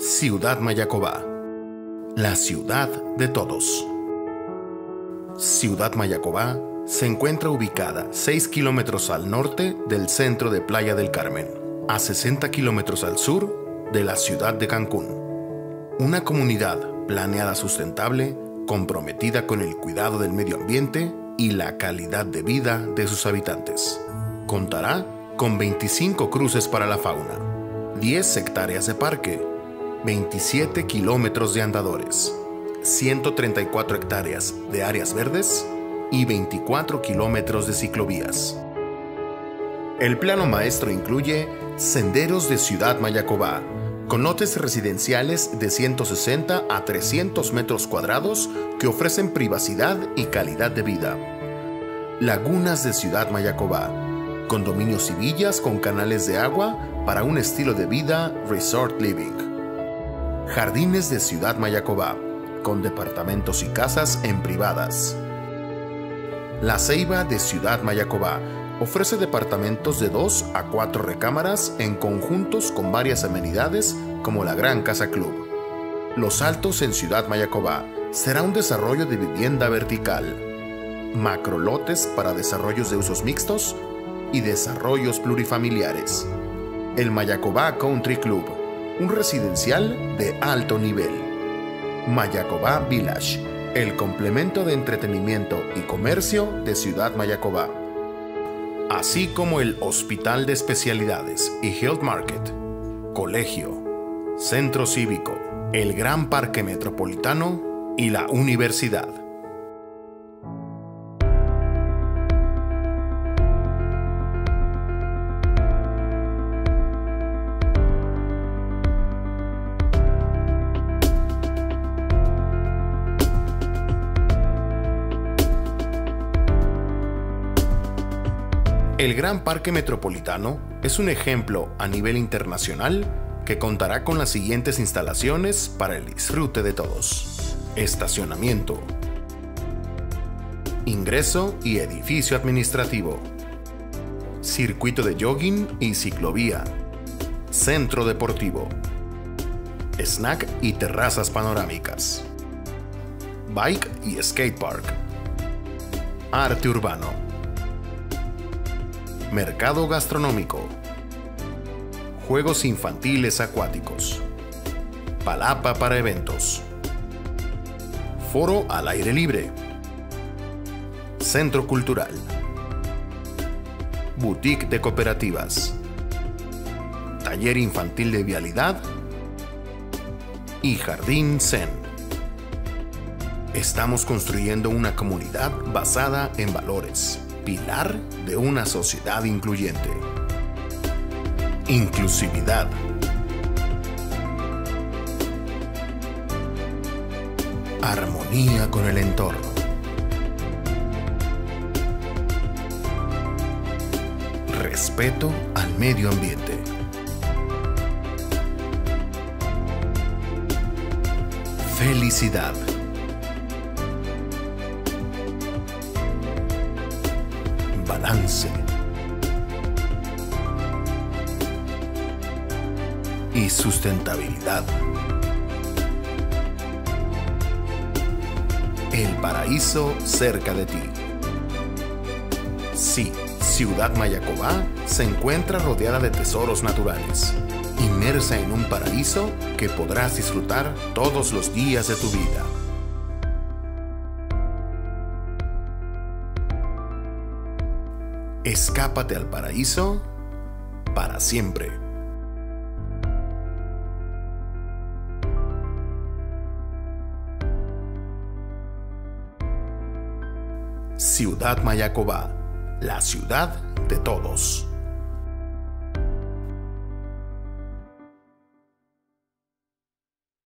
Ciudad Mayacobá, la ciudad de todos. Ciudad Mayacobá se encuentra ubicada 6 kilómetros al norte del centro de Playa del Carmen, a 60 kilómetros al sur de la ciudad de Cancún. Una comunidad planeada sustentable, comprometida con el cuidado del medio ambiente y la calidad de vida de sus habitantes. Contará con 25 cruces para la fauna, 10 hectáreas de parque, 27 kilómetros de andadores, 134 hectáreas de áreas verdes y 24 kilómetros de ciclovías. El plano maestro incluye senderos de Ciudad Mayacobá, con lotes residenciales de 160 a 300 metros cuadrados que ofrecen privacidad y calidad de vida. Lagunas de Ciudad Mayacobá, condominios y villas con canales de agua para un estilo de vida resort living. Jardines de Ciudad Mayacobá, con departamentos y casas en privadas. La Ceiba de Ciudad Mayacobá ofrece departamentos de 2 a 4 recámaras en conjuntos con varias amenidades como la Gran Casa Club. Los Altos en Ciudad Mayacobá será un desarrollo de vivienda vertical, macrolotes para desarrollos de usos mixtos y desarrollos plurifamiliares. El Mayacobá Country Club un residencial de alto nivel. Mayacobá Village, el complemento de entretenimiento y comercio de Ciudad Mayacobá. Así como el Hospital de Especialidades y Health Market, Colegio, Centro Cívico, el Gran Parque Metropolitano y la Universidad. El Gran Parque Metropolitano es un ejemplo a nivel internacional que contará con las siguientes instalaciones para el disfrute de todos. Estacionamiento. Ingreso y edificio administrativo. Circuito de jogging y ciclovía. Centro deportivo. Snack y terrazas panorámicas. Bike y skatepark. Arte urbano Mercado gastronómico. Juegos infantiles acuáticos. Palapa para eventos. Foro al aire libre. Centro cultural. Boutique de cooperativas. Taller infantil de vialidad. Y Jardín Zen. Estamos construyendo una comunidad basada en valores pilar de una sociedad incluyente. Inclusividad. Armonía con el entorno. Respeto al medio ambiente. Felicidad. Y sustentabilidad. El paraíso cerca de ti. Sí, Ciudad Mayacobá se encuentra rodeada de tesoros naturales, inmersa en un paraíso que podrás disfrutar todos los días de tu vida. Escápate al paraíso para siempre. Ciudad Mayacobá, la ciudad de todos.